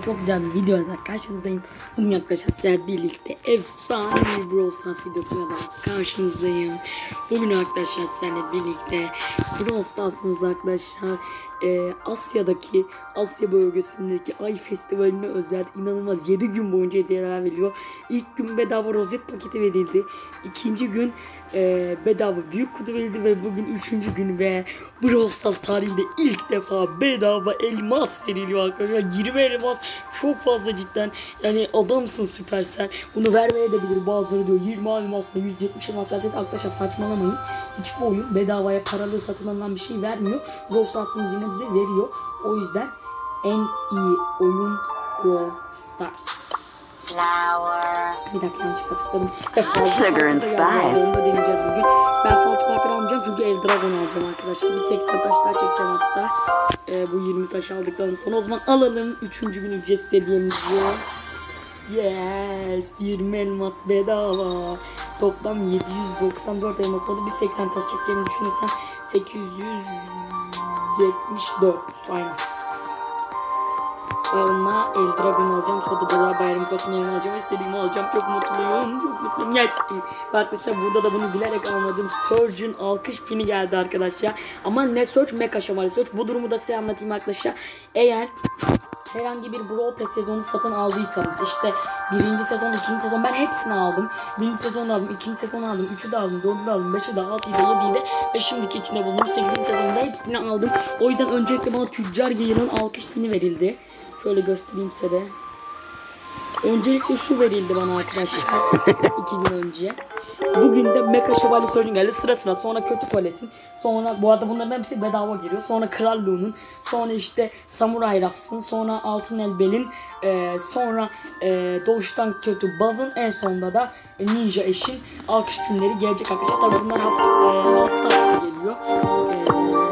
Çok güzel bir videoda karşınızdayım. Bugün arkadaşlar sizlerle birlikte efsane bir Brawl Stars videosuyla daha karşınızdayım. Bugün arkadaşlar sizlerle birlikte Brawl Stars'ımızda arkadaşlar e, Asya'daki Asya bölgesindeki Ay Festivali'ne özel inanılmaz 7 gün boyunca hediyeler veriliyor. İlk gün bedava rozet paketi verildi. İkinci gün e, bedava büyük kutu verildi ve bugün üçüncü gün ve Brawl Stars tarihinde ilk defa bedava elmas veriliyor arkadaşlar. 20 elmas çok fazla cidden. Yani adamsın süpersen. Bunu vermeye de bilir bazıları diyor 20 elmasla 170 elmas versek arkadaşlar saçmalamayın. Hiçbir oyun bedavaya paralı satın alınan bir şey vermiyor. Brawl Stars'ın yine bize veriyor. O yüzden en iyi oyun Brawl Stars. Bir dakika yanlışlıkla tıkladım. Ve Sugar and spice. Deneyeceğiz bugün. Ben Falcı Piper almayacağım çünkü El Dragon alacağım arkadaşlar. Bir 80 taş daha çekeceğim hatta. Ee, bu 20 taş aldıktan sonra o zaman alalım. Üçüncü gün ücretsiz hediyemizi. Yes! 20 elmas bedava. Toplam 794 elmas oldu. Bir 80 taş çekeceğimi düşünürsem 874. Aynen. Onunla El Dragon alacağım. Sonra dolar bayram kostümlerimi alacağım. İstediğimi alacağım. Çok mutluyum. Çok mutluyum. Yes. Ve arkadaşlar burada da bunu bilerek almadım. Surge'ün alkış pini geldi arkadaşlar. Ama ne Surge? Mecha Şövalye Surge. Bu durumu da size anlatayım arkadaşlar. Eğer herhangi bir Brawl Pass sezonu satın aldıysanız işte birinci sezon, ikinci sezon ben hepsini aldım. Birinci sezon aldım, ikinci sezon aldım, üçü de aldım, dördü de aldım, beşi de, altıyı da, yediyi de ve şimdiki içinde bulunduğum sekizinci sezonda hepsini aldım. O yüzden öncelikle bana Tüccar Yayın'ın alkış pini verildi. Şöyle göstereyim size de. Öncelikle şu verildi bana arkadaşlar. iki gün önce. Bugün de Mecha Şövalye Surge'ün geldi sıra sıra. Sonra Kötü Palet'in. Sonra bu arada bunların hepsi bedava giriyor. Sonra Kral Lu'nun. Sonra işte Samurai Rafs'ın. Sonra Altın Elbel'in. eee, sonra eee, Doğuştan Kötü Baz'ın. En sonunda da e, Ninja Eş'in alkış günleri gelecek arkadaşlar. Tabii bunlar hafta, eee, hafta geliyor. Eee,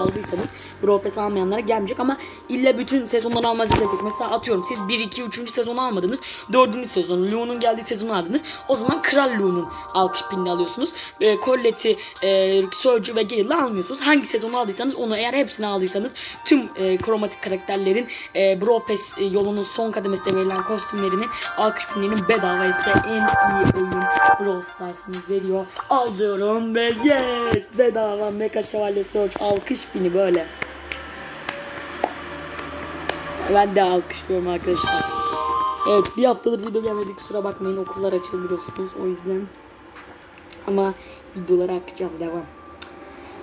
aldıysanız Brawl almayanlara gelmeyecek ama illa bütün sezonları almanız gerek yok. Mesela atıyorum siz 1, 2, 3. sezonu almadınız. 4. sezonu Lu'nun geldiği sezonu aldınız. O zaman Kral Lu'nun alkış pinini alıyorsunuz. E, Colette'i, e, Surge'ü ve Gale'ı almıyorsunuz. Hangi sezonu aldıysanız onu eğer hepsini aldıysanız tüm e, kromatik karakterlerin e, Brawl e, yolunun son kademesinde verilen kostümlerinin alkış pinlerinin bedava ise en iyi oyun Brawl Stars'ınız veriyor. Alıyorum ve yes bedava Mecha Şövalye Surge alkış pini böyle. Ben de alkışlıyorum arkadaşlar. Evet bir haftadır video gelmedi kusura bakmayın okullar açıldı o yüzden. Ama videolara akacağız devam.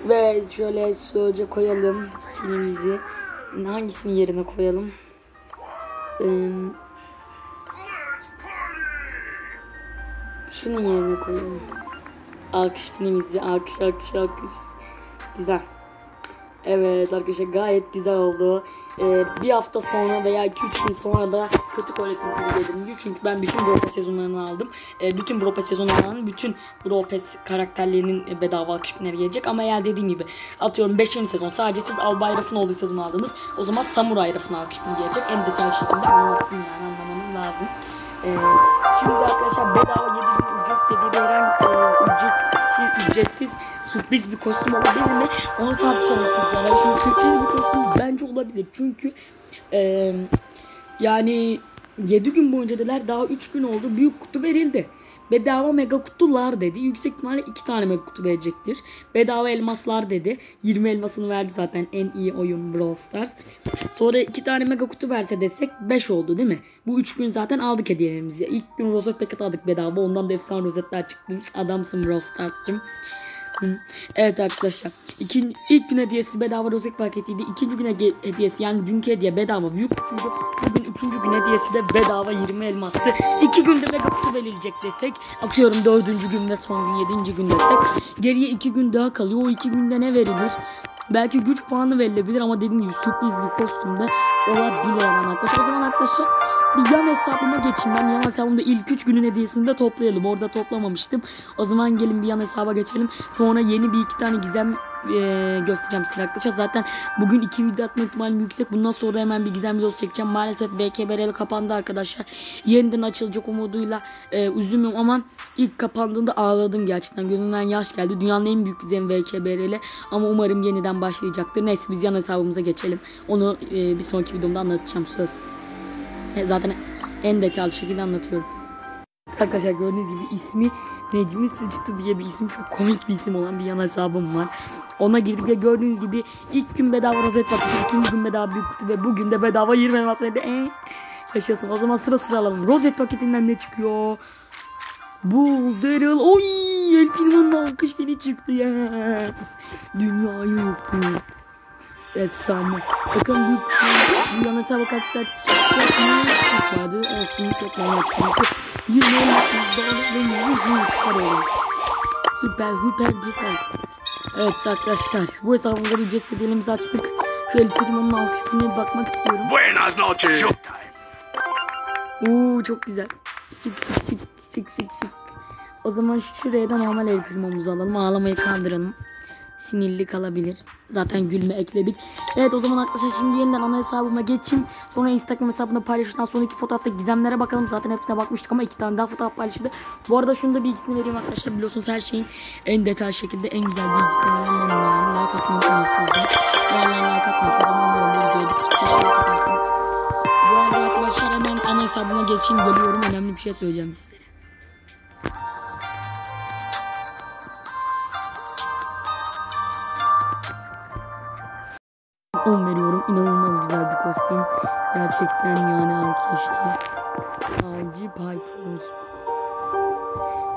Ve şöyle sözce koyalım sinimizi. Hangisinin yerine koyalım? Ee, şunun yerine koyalım. Alkış pinimizi alkış alkış alkış. Güzel. Evet arkadaşlar gayet güzel oldu. Ee, bir hafta sonra veya 2-3 gün sonra da kötü kolektif gibi Çünkü ben bütün Pass sezonlarını aldım. Ee, bütün Pass sezonlarının bütün Pass karakterlerinin e, bedava akış pinleri gelecek. Ama eğer dediğim gibi atıyorum 5. sezon sadece siz Albay Raf'ın olduğu sezonu aldınız. O zaman Samurai Raf'ın akış pini gelecek. En detaylı şekilde anlattım yani anlamanız lazım. Ee, şimdi arkadaşlar bedava 7 gün ücret dediği veren e, ücretsiz, ücretsiz sürpriz bir kostüm olabilir mi? Onu tartışalım sizlerle. Şimdi sürpriz bir kostüm bence olabilir. Çünkü e, yani 7 gün boyunca dediler daha 3 gün oldu. Büyük kutu verildi. Bedava mega kutular dedi. Yüksek ihtimalle 2 tane mega kutu verecektir. Bedava elmaslar dedi. 20 elmasını verdi zaten en iyi oyun Brawl Stars. Sonra 2 tane mega kutu verse desek 5 oldu değil mi? Bu 3 gün zaten aldık hediyelerimizi. İlk gün rozet paket aldık bedava. Ondan da efsane rozetler çıktı. Adamsın Brawl Stars'cım. Evet arkadaşlar. İkin, ilk gün hediyesi bedava rozet paketiydi. İkinci gün hediye- hediyesi yani dünkü hediye bedava büyük kutuydu. Bugün üçüncü gün hediyesi de bedava 20 elmastı. İki günde mega kutu verilecek desek. Atıyorum dördüncü gün ve son gün yedinci gün desek. Geriye iki gün daha kalıyor. O iki günde ne verilir? Belki güç puanı verilebilir ama dediğim gibi sürpriz bir kostümde olabilir yani arkadaşlar. O zaman arkadaşlar bir yan hesabıma geçeyim. Ben yan hesabımda ilk 3 günün hediyesini de toplayalım. Orada toplamamıştım. O zaman gelin bir yan hesaba geçelim. Sonra yeni bir iki tane gizem e, göstereceğim size arkadaşlar. Zaten bugün iki video atma ihtimalim yüksek. Bundan sonra hemen bir gizem videosu çekeceğim. Maalesef VKBRL kapandı arkadaşlar. Yeniden açılacak umuduyla e, üzülmüyorum ama ilk kapandığında ağladım gerçekten. Gözümden yaş geldi. Dünyanın en büyük gizemi VKBRL ama umarım yeniden başlayacaktır. Neyse biz yan hesabımıza geçelim. Onu e, bir sonraki videomda anlatacağım söz. E, zaten en detaylı şekilde anlatıyorum. Arkadaşlar gördüğünüz gibi ismi Necmi Sıçtı diye bir isim çok komik bir isim olan bir yan hesabım var. Ona girdik ve gördüğünüz gibi ilk gün bedava rozet baktık, ikinci gün bedava büyük kutu ve bugün de bedava 20 elmas verdi. Ee, yaşasın. O zaman sıra sıra alalım. Rozet paketinden ne çıkıyor? Bull Daryl. Oy! El Primo'nun alkış fili çıktı. Yes. Dünyayı yuttu. Efsane. Bakın büyük yan hesaba kaç kaç çıkmadı. Olsun çok manyak. 20 elmas ve 100 süper oldu. Süper, süper, süper. Evet arkadaşlar bu hesabımıza ücretsiz elimizi açtık. El Primo'nun alkışına bir bakmak istiyorum. Buenas noches. Oo çok güzel. Şık şık şık şık şık şık. O zaman şuraya da normal el filmimizi alalım. Ağlamayı kaldıralım. Sinirli kalabilir. Zaten gülme ekledik. Evet o zaman arkadaşlar şimdi yeniden ana hesabıma geçeyim. Sonra Instagram hesabında paylaşılan son iki fotoğrafta gizemlere bakalım. Zaten hepsine bakmıştık ama iki tane daha fotoğraf paylaşıldı. Bu arada şunu da bilgisini vereyim arkadaşlar. Biliyorsunuz her şeyin en detaylı şekilde en güzel bilgisini yani. Like atmayı unutmayın. Like zaman böyle bu arada arkadaşlar hemen ana hesabıma geçeyim geliyorum. Önemli bir şey söyleyeceğim sizlere. On veriyorum. İnanılmaz güzel bir kostüm. Gerçekten yani arkadaşlar. Avcı Piper.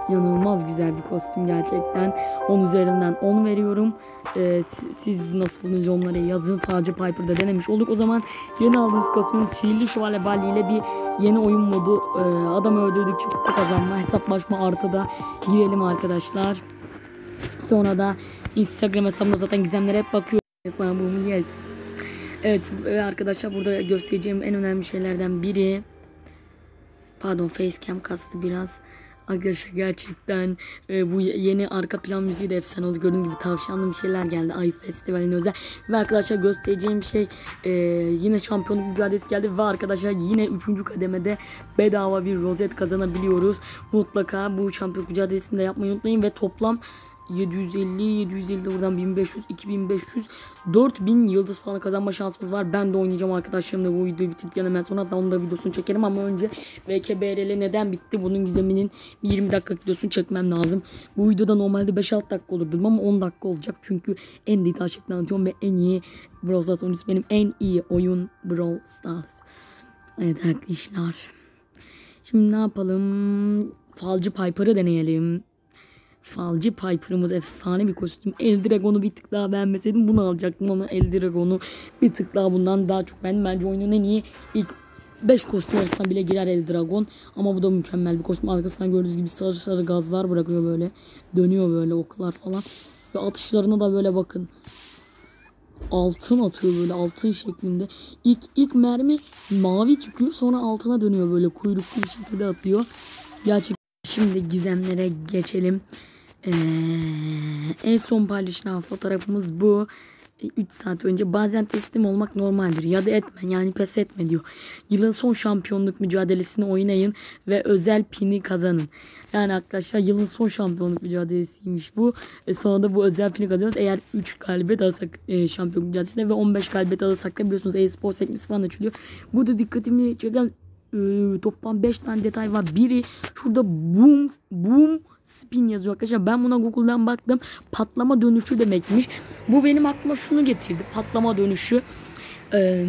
İnanılmaz güzel bir kostüm gerçekten. 10 üzerinden 10 veriyorum. Ee, si- siz nasıl buldunuz onlara yazın. Falcı Piper'da denemiş olduk. O zaman yeni aldığımız kostümün Sihirli Şövalye Bali ile bir yeni oyun modu. Ee, adam öldürdükçe kupa kazanma, hesaplaşma artıda girelim arkadaşlar. Sonra da Instagram hesabımda zaten gizemlere hep bakıyorum. Hesabım yes. Evet ve arkadaşlar burada göstereceğim en önemli şeylerden biri. Pardon facecam kastı biraz. Arkadaşlar gerçekten e, bu ye- yeni arka plan müziği de efsane oldu. Gördüğünüz gibi tavşanlı bir şeyler geldi. Ay festivalin özel. Ve arkadaşlar göstereceğim şey e, yine şampiyonluk mücadelesi geldi. Ve arkadaşlar yine 3. kademede bedava bir rozet kazanabiliyoruz. Mutlaka bu şampiyonluk mücadelesini de yapmayı unutmayın. Ve toplam 750, 750 de buradan 1500, 2500, 4000 yıldız puanı kazanma şansımız var. Ben de oynayacağım arkadaşlarımla bu videoyu bitirdikten hemen sonra hatta onun da videosunu çekerim ama önce VKBRL neden bitti bunun gizeminin bir 20 dakikalık videosunu çekmem lazım. Bu videoda normalde 5-6 dakika olurdu ama 10 dakika olacak çünkü en detaylı şekilde anlatıyorum ve en iyi Brawl Stars oyuncusu benim en iyi oyun Brawl Stars. Evet arkadaşlar. Şimdi ne yapalım? Falcı Piper'ı deneyelim. Falcı Piper'ımız efsane bir kostüm. El Dragon'u bir tık daha beğenmeseydim bunu alacaktım ama El Dragon'u bir tık daha bundan daha çok beğendim. Bence oyunun en iyi ilk 5 kostüm arasına bile girer El Dragon. Ama bu da mükemmel bir kostüm. Arkasından gördüğünüz gibi sarı sarı gazlar bırakıyor böyle. Dönüyor böyle oklar falan. Ve atışlarına da böyle bakın. Altın atıyor böyle altın şeklinde. İlk ilk mermi mavi çıkıyor sonra altına dönüyor böyle kuyruklu bir şekilde atıyor. Gerçekten Şimdi gizemlere geçelim. Ee, en son paylaşılan fotoğrafımız bu. 3 saat önce bazen teslim olmak normaldir ya da etme yani pes etme diyor. Yılın son şampiyonluk mücadelesini oynayın ve özel pini kazanın. Yani arkadaşlar yılın son şampiyonluk mücadelesiymiş bu. E sonra da bu özel pini kazanıyoruz. Eğer 3 galibiyet alırsak e, şampiyonluk mücadelesinde ve 15 galibiyet alırsak da biliyorsunuz e-spor sekmesi falan açılıyor. Burada dikkatimi çeken e, toplam 5 tane detay var. Biri şurada boom boom spin yazıyor arkadaşlar. Ben buna Google'dan baktım. Patlama dönüşü demekmiş. Bu benim aklıma şunu getirdi. Patlama dönüşü. Ee,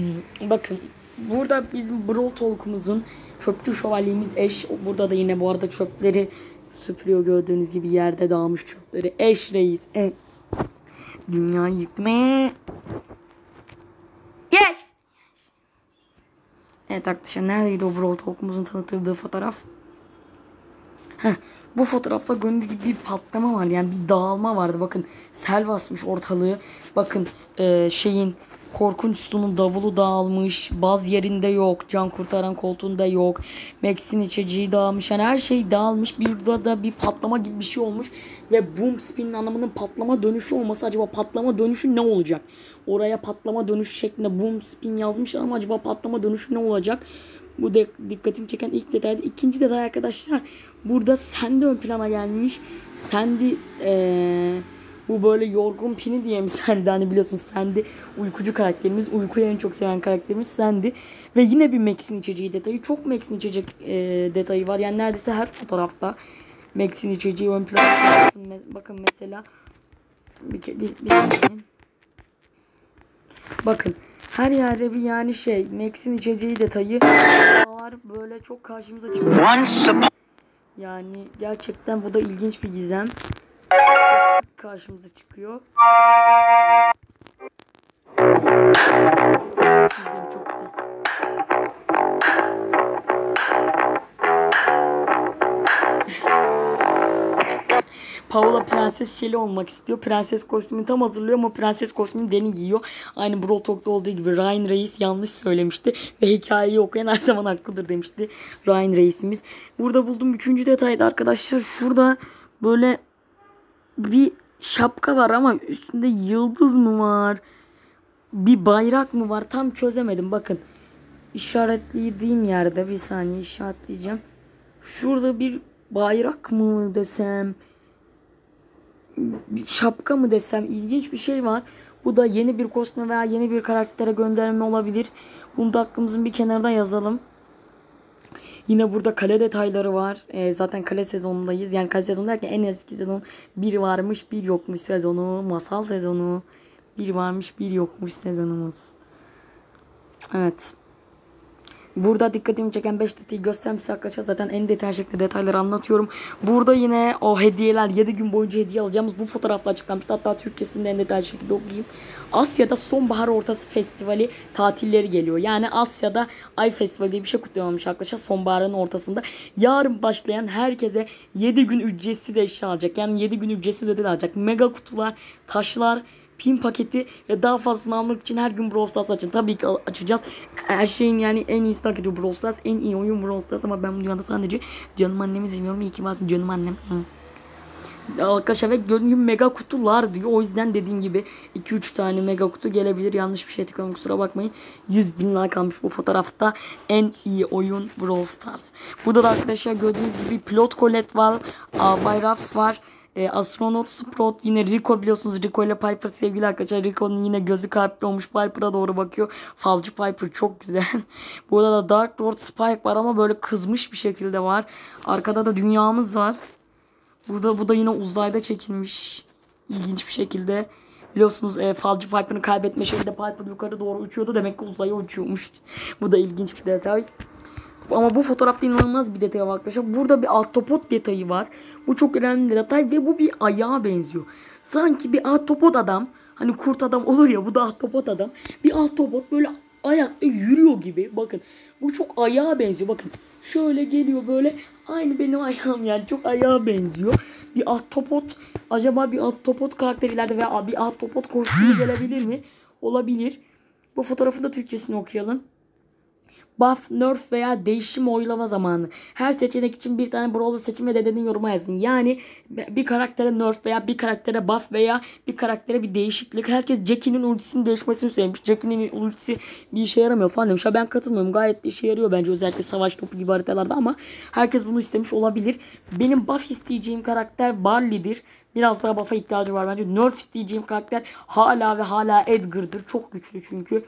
bakın burada bizim Brawl Talk'umuzun çöpçü şövalyemiz eş. Burada da yine bu arada çöpleri süpürüyor gördüğünüz gibi yerde dağılmış çöpleri. Eş reis. E. Dünyayı yıktım. Geç. Evet arkadaşlar neredeydi o Brawl Talk'umuzun tanıtıldığı fotoğraf? Heh, bu fotoğrafta gördüğünüz gibi bir patlama vardı. Yani bir dağılma vardı. Bakın sel basmış ortalığı. Bakın e, şeyin Korkunç Su'nun davulu dağılmış. Baz yerinde yok. Can kurtaran koltuğunda yok. Max'in içeceği dağılmış. Yani her şey dağılmış. Bir da bir patlama gibi bir şey olmuş. Ve boom spin'in anlamının patlama dönüşü olması. Acaba patlama dönüşü ne olacak? Oraya patlama dönüşü şeklinde boom spin yazmış ama acaba patlama dönüşü ne olacak? Bu de dikkatimi çeken ilk detay. İkinci detay arkadaşlar. Burada Sandy ön plana gelmiş. Sandy eee bu böyle yorgun pini diye mi Sandy hani biliyorsun Sandy uykucu karakterimiz. Uykuyu en çok seven karakterimiz Sandy. Ve yine bir Max'in içeceği detayı. Çok Max'in içecek eee, detayı var. Yani neredeyse her fotoğrafta Max'in içeceği ön plana. Bakın mesela bir, bir, bir saniye. Bakın her yerde bir yani şey Max'in içeceği detayı var böyle çok karşımıza çıkıyor. Yani gerçekten bu da ilginç bir gizem. Karşımıza çıkıyor. Paola prenses Şeli olmak istiyor. Prenses kostümünü tam hazırlıyor ama prenses kostümünü deni giyiyor. Aynı Brawl Talk'ta olduğu gibi Ryan Reis yanlış söylemişti. Ve hikayeyi okuyan her zaman haklıdır demişti Ryan Reis'imiz. Burada buldum üçüncü detayda arkadaşlar. Şurada böyle bir şapka var ama üstünde yıldız mı var? Bir bayrak mı var? Tam çözemedim. Bakın işaretlediğim yerde bir saniye işaretleyeceğim. Şurada bir bayrak mı desem? Şapka mı desem ilginç bir şey var. Bu da yeni bir kostüme veya yeni bir karaktere gönderme olabilir. Bunu da aklımızın bir kenarına yazalım. Yine burada kale detayları var. Ee, zaten kale sezonundayız. Yani kale sezonu derken en eski sezon bir varmış bir yokmuş sezonu. Masal sezonu. Bir varmış bir yokmuş sezonumuz. Evet. Burada dikkatimi çeken 5 detayı göstereyim size arkadaşlar. Zaten en detaylı şekilde detayları anlatıyorum. Burada yine o hediyeler 7 gün boyunca hediye alacağımız bu fotoğrafla açıklanmıştı. Hatta Türkçesinde en detaylı şekilde okuyayım. Asya'da sonbahar ortası festivali tatilleri geliyor. Yani Asya'da Ay Festivali diye bir şey kutlanmış arkadaşlar sonbaharın ortasında. Yarın başlayan herkese 7 gün ücretsiz eşya alacak. Yani 7 gün ücretsiz ödül alacak. Mega kutular, taşlar, pin paketi ve daha fazlasını almak için her gün Brawl Stars açın. Tabii ki açacağız. Her şeyin yani en iyisi tabii ki Brawl Stars. En iyi oyun Brawl Stars ama ben bu dünyada sadece canım annemi seviyorum. İyi ki varsın canım annem. Arkadaşlar ve gördüğünüz mega kutular diyor. O yüzden dediğim gibi 2-3 tane mega kutu gelebilir. Yanlış bir şey tıkladım kusura bakmayın. 100 bin like almış bu fotoğrafta. En iyi oyun Brawl Stars. Burada da arkadaşlar gördüğünüz gibi pilot Colette var. Bayraps var. E, astronot Sprout yine Rico biliyorsunuz. Rico ile Piper sevgili arkadaşlar. Rico'nun yine gözü kalpli olmuş Piper'a doğru bakıyor. Falcı Piper çok güzel. Burada da Dark Lord Spike var ama böyle kızmış bir şekilde var. Arkada da dünyamız var. Burada bu da yine uzayda çekilmiş. İlginç bir şekilde. Biliyorsunuz e, falcı Piper'ın kaybetme şeyinde Piper yukarı doğru uçuyordu. Demek ki uzaya uçuyormuş. Bu da ilginç bir detay. Ama bu fotoğrafta inanılmaz bir detay var arkadaşlar. Burada bir ahtapot detayı var. Bu çok önemli bir detay ve bu bir ayağa benziyor. Sanki bir ahtapot adam hani kurt adam olur ya bu da ahtapot adam. Bir ahtapot böyle ayakta yürüyor gibi. Bakın bu çok ayağa benziyor. Bakın şöyle geliyor böyle aynı benim ayağım yani çok ayağa benziyor. Bir ahtapot acaba bir ahtapot karakterlerde veya bir ahtapot kostümü gelebilir mi? Olabilir. Bu fotoğrafın da Türkçesini okuyalım. Buff, nerf veya değişim oylama zamanı. Her seçenek için bir tane brawler seçin ve dedenin yoruma yazın. Yani bir karaktere nerf veya bir karaktere buff veya bir karaktere bir değişiklik. Herkes Jackie'nin ultisinin değişmesini söylemiş. Jackie'nin ultisi bir işe yaramıyor falan demiş. Ha ben katılmıyorum. Gayet de işe yarıyor bence özellikle savaş topu gibi haritalarda ama herkes bunu istemiş olabilir. Benim buff isteyeceğim karakter Barley'dir. Biraz daha buff'a ihtiyacı var bence. Nerf isteyeceğim karakter hala ve hala Edgar'dır. Çok güçlü çünkü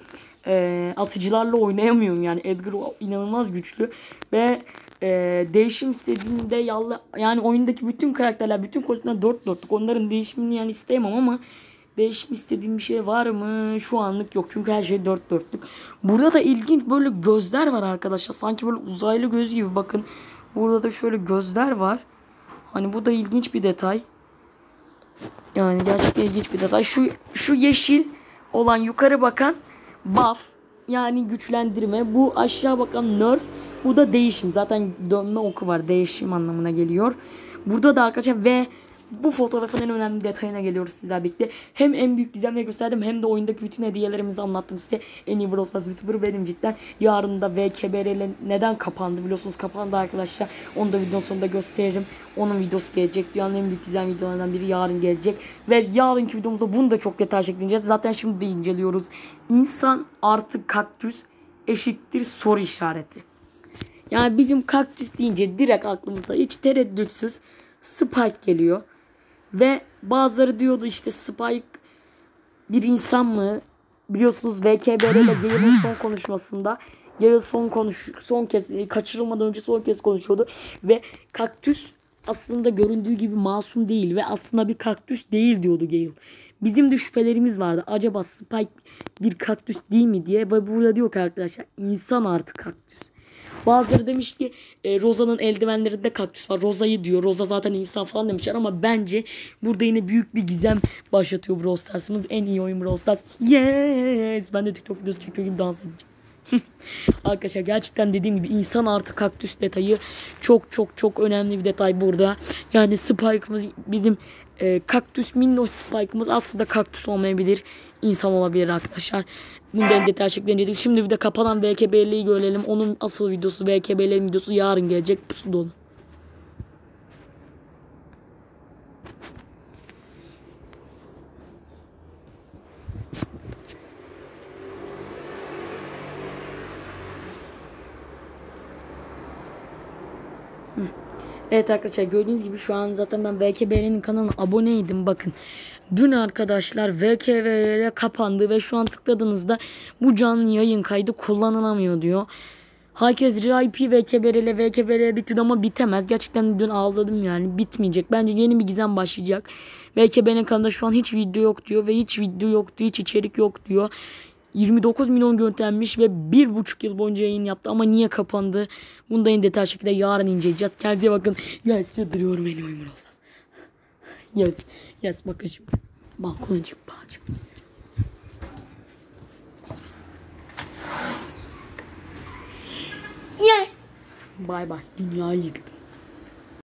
e, atıcılarla oynayamıyorum yani. Edgar inanılmaz güçlü ve e, değişim istediğinde yalla yani oyundaki bütün karakterler bütün kostümler 4 dörtlük. Onların değişimini yani isteyemem ama değişim istediğim bir şey var mı? Şu anlık yok. Çünkü her şey 4 dörtlük. Burada da ilginç böyle gözler var arkadaşlar. Sanki böyle uzaylı göz gibi bakın. Burada da şöyle gözler var. Hani bu da ilginç bir detay. Yani gerçekten ilginç bir detay. Şu şu yeşil olan yukarı bakan buff yani güçlendirme. Bu aşağı bakan nerf. Bu da değişim. Zaten dönme oku var. Değişim anlamına geliyor. Burada da arkadaşlar ve bu fotoğrafın en önemli detayına geliyoruz sizlerle birlikte. Hem en büyük gizemleri gösterdim hem de oyundaki bütün hediyelerimizi anlattım size. En iyi Brawl Stars YouTuber benim cidden. Yarın da VKBRL neden kapandı biliyorsunuz kapandı arkadaşlar. Onu da videonun sonunda gösteririm. Onun videosu gelecek. Dünyanın en büyük gizem videolarından biri yarın gelecek. Ve yarınki videomuzda bunu da çok detay şeklinde. Zaten şimdi de inceliyoruz. İnsan artı kaktüs eşittir soru işareti. Yani bizim kaktüs deyince direkt aklımıza hiç tereddütsüz Spike geliyor. Ve bazıları diyordu işte Spike bir insan mı? Biliyorsunuz VKBR ile Gale'ın son konuşmasında Gale son konuş son kez e, kaçırılmadan önce son kez konuşuyordu ve kaktüs aslında göründüğü gibi masum değil ve aslında bir kaktüs değil diyordu Gale. Bizim de şüphelerimiz vardı. Acaba Spike bir kaktüs değil mi diye ve burada diyor ki arkadaşlar insan artık kaktüs. Bazıları demiş ki e, Roza'nın eldivenlerinde kaktüs var. Roza'yı diyor. Roza zaten insan falan demişler ama bence burada yine büyük bir gizem başlatıyor Brawl Stars'ımız. En iyi oyun Brawl Stars. Yes! Ben de TikTok videosu çekiyor gibi dans edeceğim. Arkadaşlar gerçekten dediğim gibi insan artı kaktüs detayı çok çok çok önemli bir detay burada. Yani Spike'ımız bizim e, kaktüs minnoş Spike'ımız aslında kaktüs olmayabilir. İnsan olabilir arkadaşlar. Bunu da en detay şeklinde. Şimdi bir de kapanan VKB'liyi görelim. Onun asıl videosu VKB'lerin videosu yarın gelecek. Pusu dolu. Evet arkadaşlar gördüğünüz gibi şu an zaten ben VKBR'nin kanalına aboneydim bakın. Dün arkadaşlar VKBR kapandı ve şu an tıkladığınızda bu canlı yayın kaydı kullanılamıyor diyor. Herkes RIP VKBR ile VKBR bitti ama bitemez. Gerçekten dün ağladım yani bitmeyecek. Bence yeni bir gizem başlayacak. VKBR'nin kanalında şu an hiç video yok diyor ve hiç video yok diyor. Hiç içerik yok diyor. 29 milyon görüntülenmiş ve 1,5 yıl boyunca yayın yaptı ama niye kapandı? Bunu da en detay şekilde yarın inceleyeceğiz. Kendinize bakın. Yes, yadırıyorum en olsaz. Yes, yes bakın şimdi. Balkona çık bağcım. Yes. Bay bay. Dünyayı yıktım.